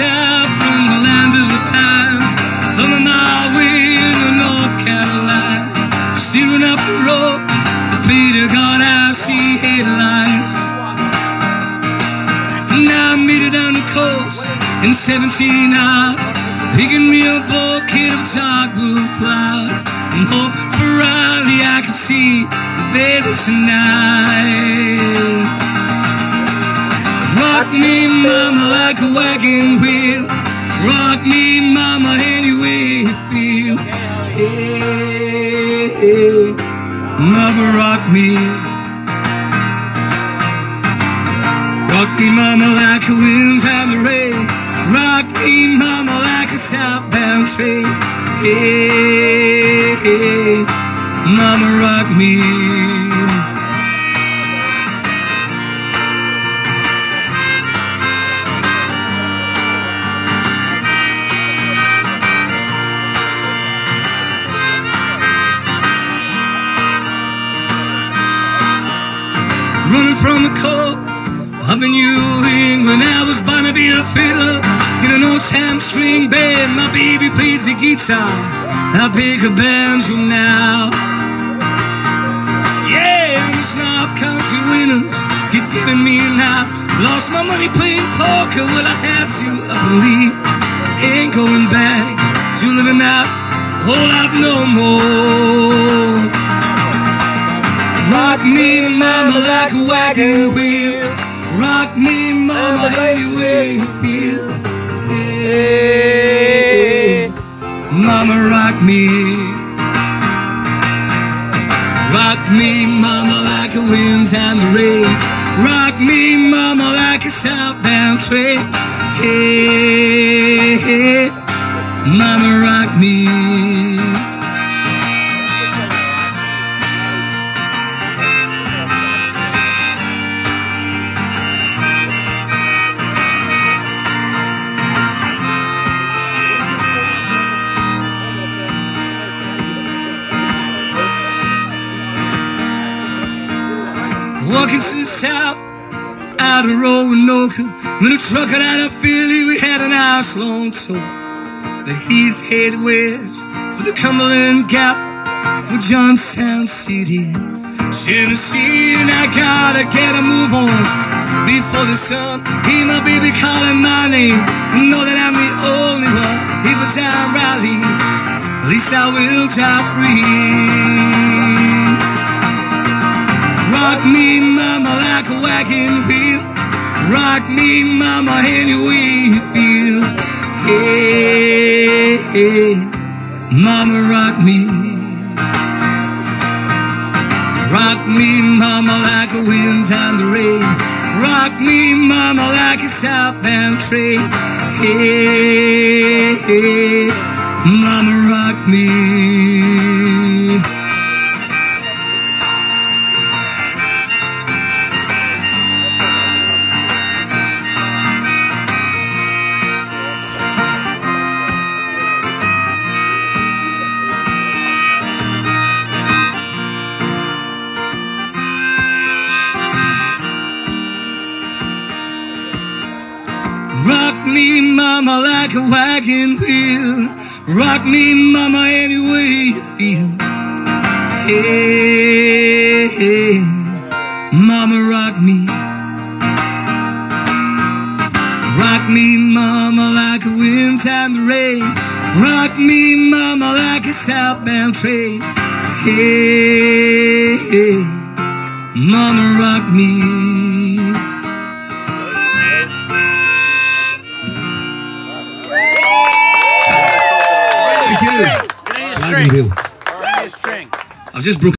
south from the land of the pines, thumbing my way into North Carolina, steering up the road, the of God, I see headlines. Now I made it down the coast in 17 hours, picking me a bouquet of blue clouds. I'm hoping for Riley I could see the baby tonight. Rock me, mama, like a wagon wheel. Rock me, mama, any way you feel. Hey, hey, mama, rock me. Rock me, mama, like the winds and the rain. Rock me, mama, like a southbound train. Hey, hey, mama, rock me. Running from the cold. Up in New England, I was born to be a fiddler in an old time string band. My baby plays the guitar. I pick a banjo now. Yeah, these North Country winners keep giving me now. Lost my money playing poker, well I had to up and leave. Ain't going back to living that whole life no more. Rock me, mama, like a wagon wheel. Rock me, mama, any way you feel. Hey, mama, rock me. Rock me, mama, like the winds and the rain. Rock me, mama, like a southbound train. Hey, hey, mama, rock me. Walking to the south, out of Roanoke. When a trucker out of Philly, we had an hours long tour. But he's headed west for the Cumberland Gap, for Johnstown City, Tennessee. And I gotta get a move on before the sun. He my baby calling my name. Know that I'm the only one. If I die rally, at least I will die free. Rock me, mama, like a wagon wheel. Rock me, mama, any way you feel. Hey, hey, mama, rock me. Rock me, mama, like a wind and the rain. Rock me, mama, like a southbound train. Hey, hey, mama, rock me. Mama, like a wagon wheel. Rock me, mama, any way you feel. Hey, hey, mama, rock me. Rock me, mama, like a wind and the rain. Rock me, mama, like a southbound train. Hey, hey, mama, rock me. String. wheel. Give a string. I've just broken.